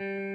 you